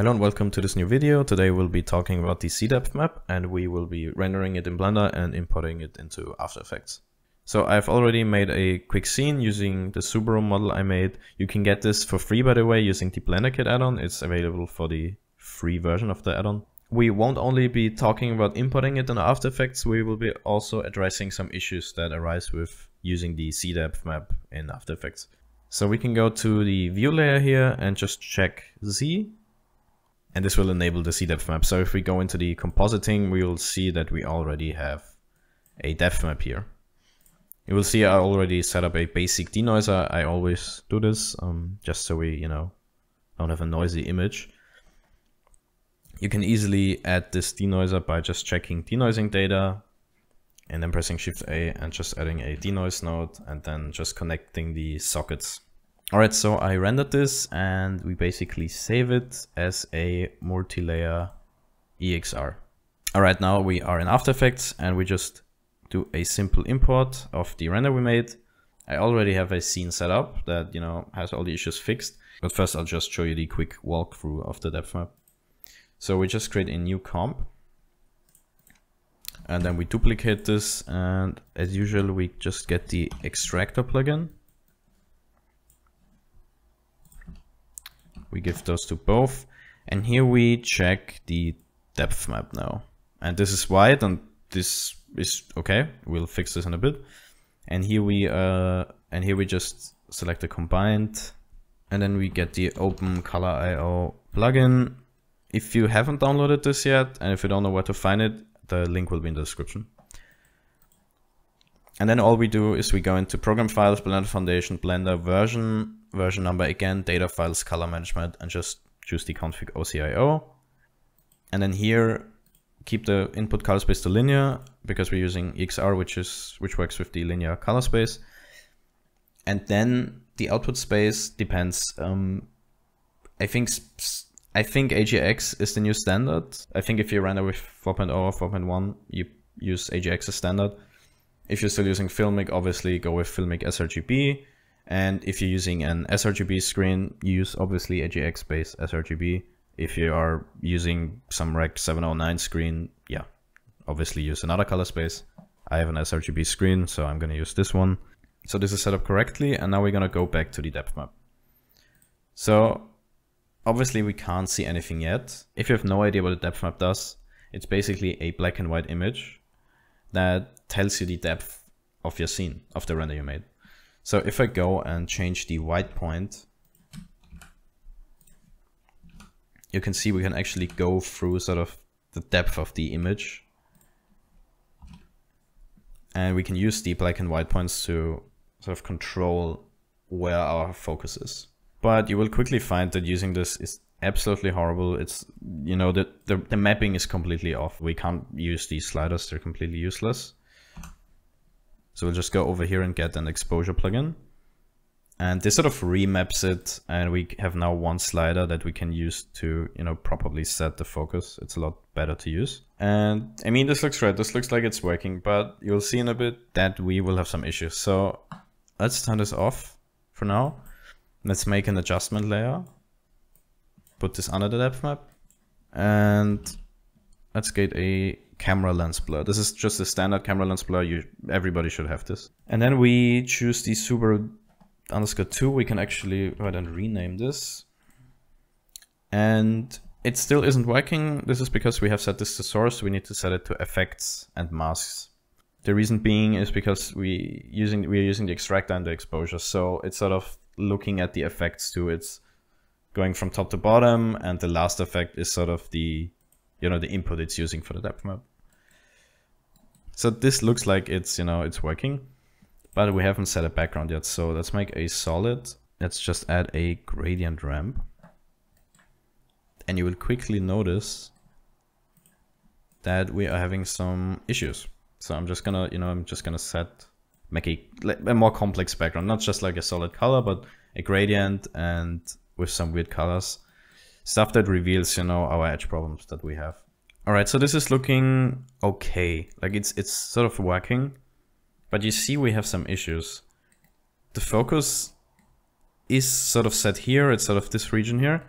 Hello and welcome to this new video. Today we'll be talking about the Z-depth map and we will be rendering it in Blender and importing it into After Effects. So I've already made a quick scene using the Subaru model I made. You can get this for free by the way using the BlenderKit add-on. It's available for the free version of the add-on. We won't only be talking about importing it in After Effects, we will be also addressing some issues that arise with using the Z-depth map in After Effects. So we can go to the view layer here and just check Z and this will enable the Z-depth map. So if we go into the compositing, we will see that we already have a depth map here. You will see I already set up a basic denoiser. I always do this um, just so we, you know, don't have a noisy image. You can easily add this denoiser by just checking denoising data and then pressing Shift A and just adding a denoise node and then just connecting the sockets. Alright, so I rendered this and we basically save it as a multi-layer EXR. Alright, now we are in After Effects and we just do a simple import of the render we made. I already have a scene set up that, you know, has all the issues fixed. But first I'll just show you the quick walkthrough of the depth map. So we just create a new comp. And then we duplicate this and as usual we just get the extractor plugin we give those to both. And here we check the depth map now. And this is white and this is okay. We'll fix this in a bit. And here we uh and here we just select the combined and then we get the open color IO plugin. If you haven't downloaded this yet and if you don't know where to find it, the link will be in the description. And then all we do is we go into program files, Blender Foundation, Blender version, version number again, data files, color management, and just choose the config OCIO. And then here, keep the input color space to linear because we're using EXR, which is which works with the linear color space. And then the output space depends. Um, I think I think AGX is the new standard. I think if you render with 4.0 or 4.1, you use AGX as standard. If you're still using Filmic, obviously go with Filmic sRGB. And if you're using an sRGB screen, use obviously AGX based sRGB. If you are using some Rec 709 screen, yeah, obviously use another color space. I have an sRGB screen, so I'm gonna use this one. So this is set up correctly, and now we're gonna go back to the depth map. So obviously we can't see anything yet. If you have no idea what a depth map does, it's basically a black and white image that tells you the depth of your scene, of the render you made. So if I go and change the white point, you can see we can actually go through sort of the depth of the image. And we can use the black and white points to sort of control where our focus is. But you will quickly find that using this is absolutely horrible. It's, you know, the, the, the mapping is completely off. We can't use these sliders, they're completely useless. So we'll just go over here and get an exposure plugin. And this sort of remaps it and we have now one slider that we can use to, you know, properly set the focus. It's a lot better to use. And I mean, this looks right. This looks like it's working, but you'll see in a bit that we will have some issues. So let's turn this off for now. Let's make an adjustment layer. Put this under the depth map and let's get a camera lens blur. This is just a standard camera lens blur. You, everybody should have this. And then we choose the Subaru underscore 2. We can actually go ahead and rename this. And it still isn't working. This is because we have set this to source. We need to set it to effects and masks. The reason being is because we using we are using the extractor and the exposure. So it's sort of looking at the effects too. It's going from top to bottom and the last effect is sort of the you know, the input it's using for the depth map. So this looks like it's, you know, it's working, but we haven't set a background yet. So let's make a solid. Let's just add a gradient ramp. And you will quickly notice that we are having some issues. So I'm just gonna, you know, I'm just gonna set, make a, a more complex background, not just like a solid color, but a gradient and with some weird colors stuff that reveals, you know, our edge problems that we have. All right, so this is looking okay. Like it's it's sort of working, but you see we have some issues. The focus is sort of set here. It's sort of this region here,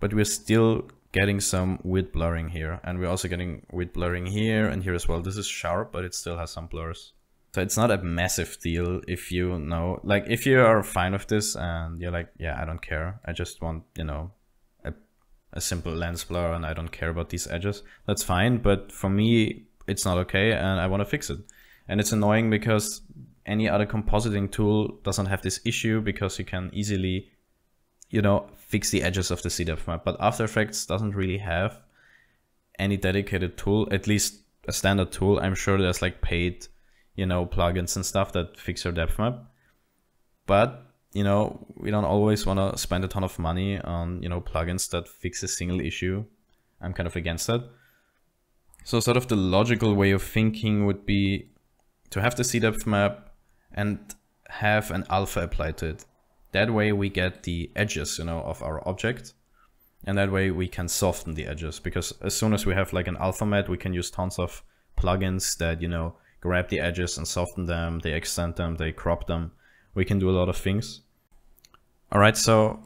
but we're still getting some weird blurring here. And we're also getting weird blurring here and here as well. This is sharp, but it still has some blurs. So it's not a massive deal if you know, like if you are fine with this and you're like, yeah, I don't care. I just want, you know, a simple lens blur and I don't care about these edges. That's fine. But for me, it's not okay and I want to fix it. And it's annoying because any other compositing tool doesn't have this issue because you can easily, you know, fix the edges of the ZDepth map. But After Effects doesn't really have any dedicated tool, at least a standard tool. I'm sure there's like paid you know, plugins and stuff that fix your depth map. But, you know, we don't always want to spend a ton of money on, you know, plugins that fix a single issue. I'm kind of against that. So sort of the logical way of thinking would be to have the ZDepth map and have an alpha applied to it. That way we get the edges, you know, of our object. And that way we can soften the edges because as soon as we have like an alpha matte, we can use tons of plugins that, you know, grab the edges and soften them, they extend them, they crop them. We can do a lot of things. All right, so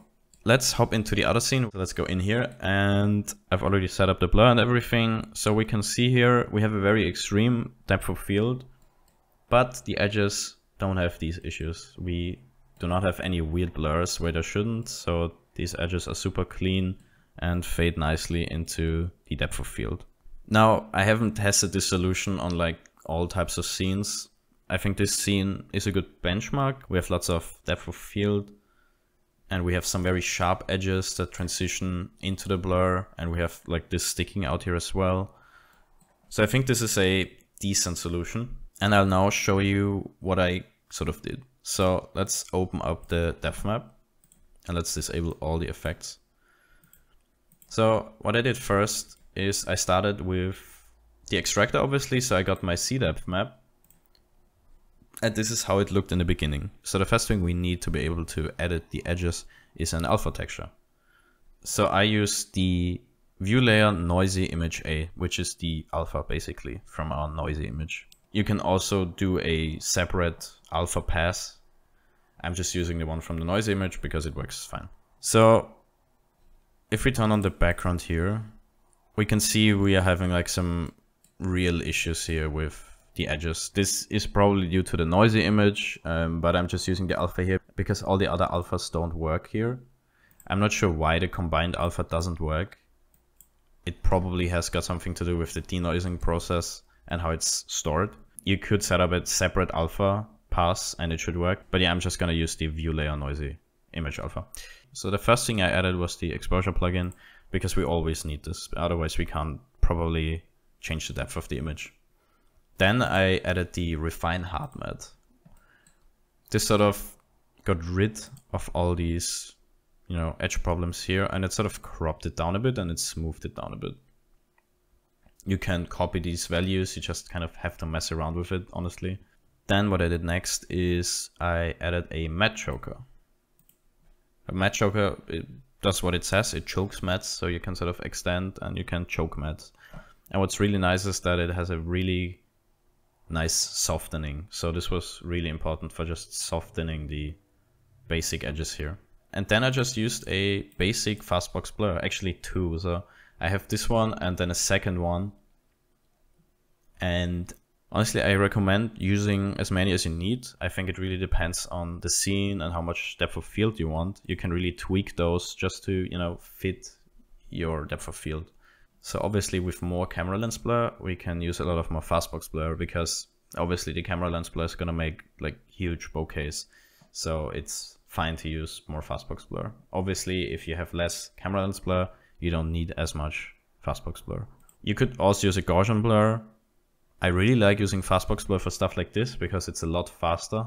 let's hop into the other scene. Let's go in here and I've already set up the blur and everything. So we can see here, we have a very extreme depth of field, but the edges don't have these issues. We do not have any weird blurs where there shouldn't. So these edges are super clean and fade nicely into the depth of field. Now, I haven't tested this solution on like all types of scenes. I think this scene is a good benchmark. We have lots of depth of field and we have some very sharp edges that transition into the blur and we have like this sticking out here as well. So I think this is a decent solution and I'll now show you what I sort of did. So let's open up the depth map and let's disable all the effects. So what I did first is I started with the extractor obviously, so I got my Z depth map. And this is how it looked in the beginning. So the first thing we need to be able to edit the edges is an alpha texture. So I use the view layer noisy image A, which is the alpha basically from our noisy image. You can also do a separate alpha pass. I'm just using the one from the noisy image because it works fine. So if we turn on the background here, we can see we are having like some real issues here with the edges. This is probably due to the noisy image, um, but I'm just using the alpha here because all the other alphas don't work here. I'm not sure why the combined alpha doesn't work. It probably has got something to do with the denoising process and how it's stored. You could set up a separate alpha pass and it should work, but yeah, I'm just gonna use the view layer noisy image alpha. So the first thing I added was the exposure plugin because we always need this. Otherwise we can't probably change the depth of the image. Then I added the refine hard matte. This sort of got rid of all these, you know, edge problems here and it sort of cropped it down a bit and it smoothed it down a bit. You can copy these values, you just kind of have to mess around with it, honestly. Then what I did next is I added a matte choker. A matte choker does what it says, it chokes mattes, so you can sort of extend and you can choke mattes. And what's really nice is that it has a really nice softening. So this was really important for just softening the basic edges here. And then I just used a basic fastbox blur, actually two. So I have this one and then a second one. And honestly, I recommend using as many as you need. I think it really depends on the scene and how much depth of field you want. You can really tweak those just to, you know, fit your depth of field. So obviously with more camera lens blur, we can use a lot of more fastbox blur because obviously the camera lens blur is gonna make like huge bokehs. So it's fine to use more fastbox blur. Obviously, if you have less camera lens blur, you don't need as much fastbox blur. You could also use a Gaussian blur. I really like using fastbox blur for stuff like this because it's a lot faster.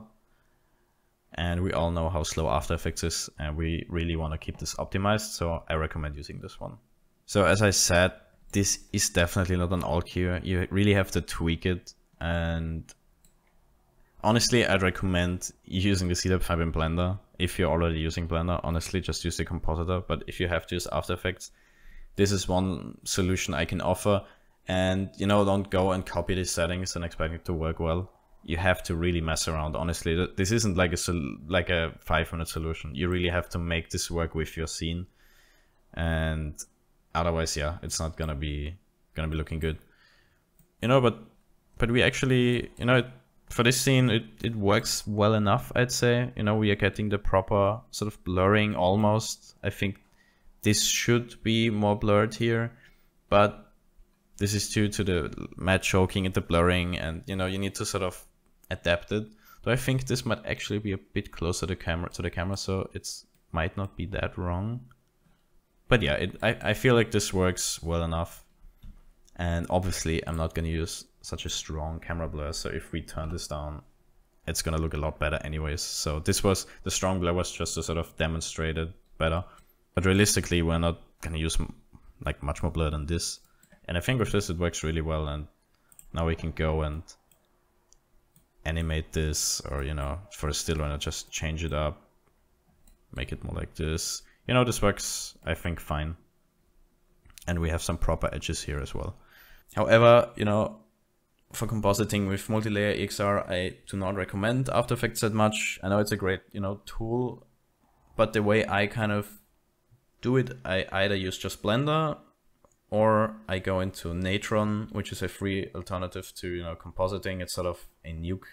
And we all know how slow After Effects is and we really want to keep this optimized. So I recommend using this one. So as I said, this is definitely not an all cure. You really have to tweak it. And honestly, I'd recommend using the ZDepth Fab in Blender. If you're already using Blender, honestly, just use the compositor. But if you have to use After Effects, this is one solution I can offer. And, you know, don't go and copy these settings and expect it to work well. You have to really mess around. Honestly, this isn't like a like a five minute solution. You really have to make this work with your scene. And otherwise, yeah, it's not gonna be gonna be looking good. You know, but but we actually, you know, for this scene, it, it works well enough, I'd say. You know, we are getting the proper sort of blurring almost. I think this should be more blurred here, but this is due to the matte choking and the blurring and, you know, you need to sort of adapt it. So I think this might actually be a bit closer to camera, to the camera so it's might not be that wrong. But yeah, it, I, I feel like this works well enough. And obviously I'm not going to use such a strong camera blur. So if we turn this down, it's gonna look a lot better anyways. So this was, the strong blur was just to sort of demonstrate it better. But realistically, we're not gonna use like much more blur than this. And I think with this it works really well and now we can go and animate this or, you know, for a still run, just change it up, make it more like this. You know, this works, I think, fine. And we have some proper edges here as well. However, you know, for compositing with multi-layer EXR, I do not recommend After Effects that much. I know it's a great, you know, tool, but the way I kind of do it, I either use just Blender or I go into Natron, which is a free alternative to, you know, compositing. It's sort of a Nuke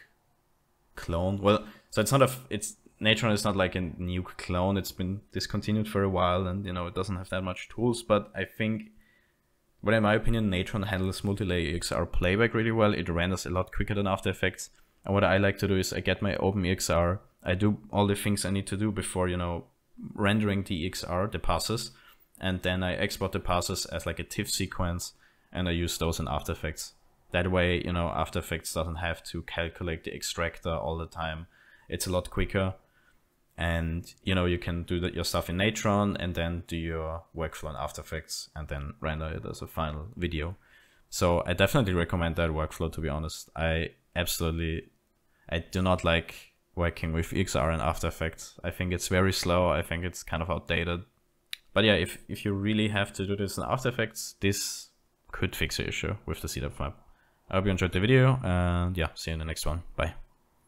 clone. Well, so it's not a, it's, Natron is not like a Nuke clone. It's been discontinued for a while and, you know, it doesn't have that much tools, but I think but in my opinion, Natron handles multi-layer EXR playback really well. It renders a lot quicker than After Effects. And what I like to do is I get my OpenEXR. I do all the things I need to do before, you know, rendering the EXR, the passes. And then I export the passes as like a TIFF sequence and I use those in After Effects. That way, you know, After Effects doesn't have to calculate the extractor all the time. It's a lot quicker and you know you can do that your stuff in Natron and then do your workflow in After Effects and then render it as a final video. So I definitely recommend that workflow to be honest. I absolutely I do not like working with EXR and After Effects. I think it's very slow. I think it's kind of outdated. But yeah, if if you really have to do this in After Effects, this could fix your issue with the ZDepth map. I hope you enjoyed the video and yeah, see you in the next one. Bye.